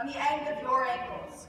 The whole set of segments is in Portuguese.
on the end of your ankles.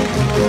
Música